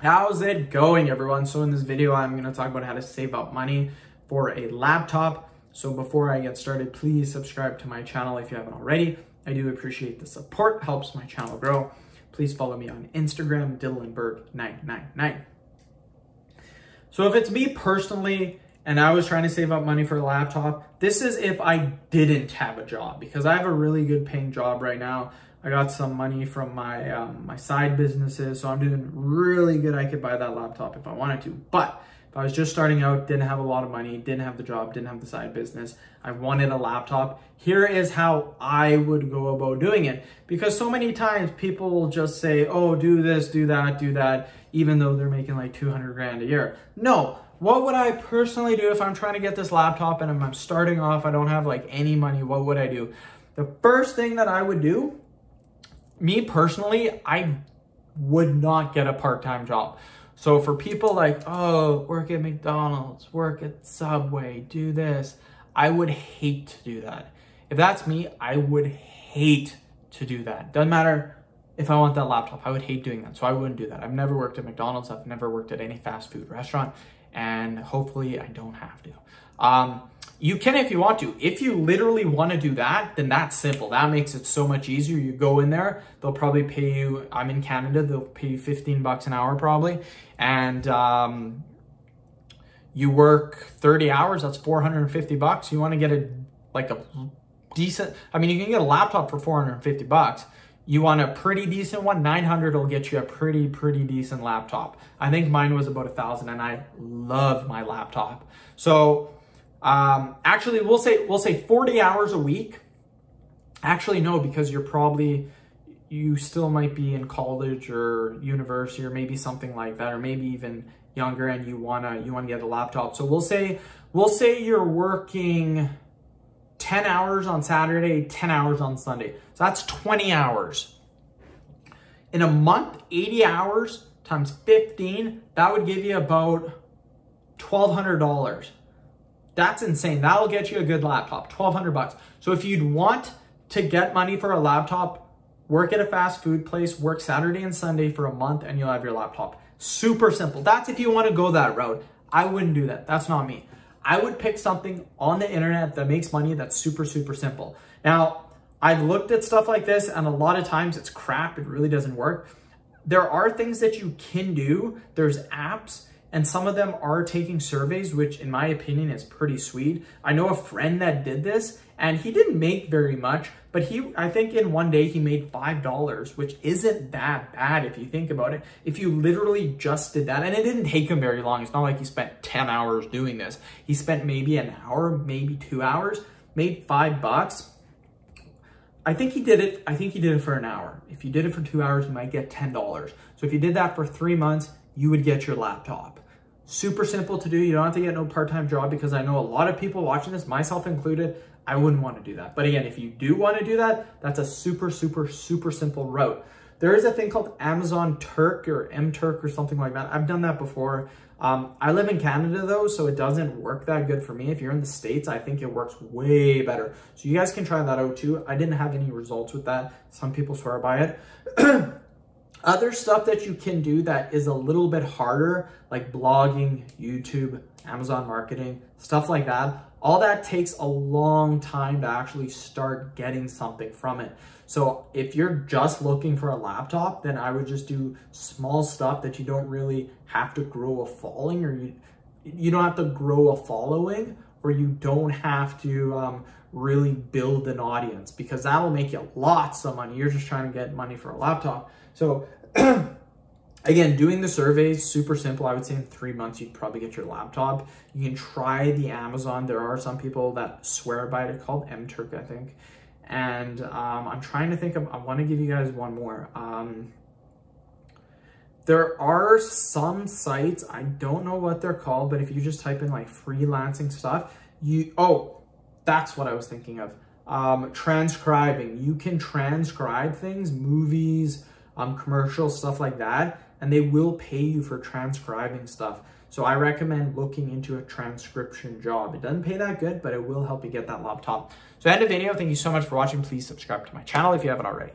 How's it going everyone? So in this video, I'm gonna talk about how to save up money for a laptop. So before I get started, please subscribe to my channel if you haven't already. I do appreciate the support, helps my channel grow. Please follow me on Instagram, DylanBerg999. So if it's me personally, and I was trying to save up money for a laptop, this is if I didn't have a job because I have a really good paying job right now. I got some money from my um, my side businesses, so I'm doing really good. I could buy that laptop if I wanted to. But if I was just starting out, didn't have a lot of money, didn't have the job, didn't have the side business, I wanted a laptop. Here is how I would go about doing it. Because so many times people will just say, oh, do this, do that, do that, even though they're making like 200 grand a year. No, what would I personally do if I'm trying to get this laptop and I'm starting off, I don't have like any money, what would I do? The first thing that I would do me personally, I would not get a part-time job. So for people like, oh, work at McDonald's, work at Subway, do this, I would hate to do that. If that's me, I would hate to do that. Doesn't matter if I want that laptop, I would hate doing that. So I wouldn't do that. I've never worked at McDonald's. I've never worked at any fast food restaurant and hopefully I don't have to. Um, you can if you want to. If you literally want to do that, then that's simple. That makes it so much easier. You go in there, they'll probably pay you, I'm in Canada, they'll pay you 15 bucks an hour probably. And um, you work 30 hours, that's 450 bucks. You want to get a, like a decent, I mean, you can get a laptop for 450 bucks. You want a pretty decent one, 900 will get you a pretty, pretty decent laptop. I think mine was about a thousand and I love my laptop. So um, actually, we'll say we'll say 40 hours a week. Actually, no, because you're probably you still might be in college or university or maybe something like that, or maybe even younger, and you wanna you wanna get a laptop. So we'll say we'll say you're working 10 hours on Saturday, 10 hours on Sunday. So that's 20 hours. In a month, 80 hours times 15, that would give you about $1,200. That's insane. That'll get you a good laptop, 1200 bucks. So if you'd want to get money for a laptop, work at a fast food place, work Saturday and Sunday for a month and you'll have your laptop. Super simple. That's if you want to go that route. I wouldn't do that. That's not me. I would pick something on the internet that makes money that's super, super simple. Now, I've looked at stuff like this and a lot of times it's crap. It really doesn't work. There are things that you can do. There's apps and some of them are taking surveys, which in my opinion is pretty sweet. I know a friend that did this and he didn't make very much, but he, I think in one day he made $5, which isn't that bad if you think about it. If you literally just did that, and it didn't take him very long. It's not like he spent 10 hours doing this. He spent maybe an hour, maybe two hours, made five bucks. I think he did it, I think he did it for an hour. If you did it for two hours, you might get $10. So if you did that for three months, you would get your laptop. Super simple to do. You don't have to get no part-time job because I know a lot of people watching this, myself included, I wouldn't want to do that. But again, if you do want to do that, that's a super, super, super simple route. There is a thing called Amazon Turk or M-Turk or something like that. I've done that before. Um, I live in Canada though, so it doesn't work that good for me. If you're in the States, I think it works way better. So you guys can try that out too. I didn't have any results with that. Some people swear by it. Other stuff that you can do that is a little bit harder, like blogging, YouTube, Amazon marketing, stuff like that, all that takes a long time to actually start getting something from it. So if you're just looking for a laptop, then I would just do small stuff that you don't really have to grow a following or you, you don't have to grow a following or you don't have to um, really build an audience because that'll make you lots of money. You're just trying to get money for a laptop. So again, doing the surveys, super simple. I would say in three months, you'd probably get your laptop. You can try the Amazon. There are some people that swear by it. It's called M-Turk, I think. And um, I'm trying to think of, I want to give you guys one more. Um, there are some sites, I don't know what they're called, but if you just type in like freelancing stuff, you, oh, that's what I was thinking of. Um, transcribing. You can transcribe things, movies, um, commercials, stuff like that, and they will pay you for transcribing stuff. So I recommend looking into a transcription job. It doesn't pay that good, but it will help you get that laptop. So end of video. Thank you so much for watching. Please subscribe to my channel if you haven't already.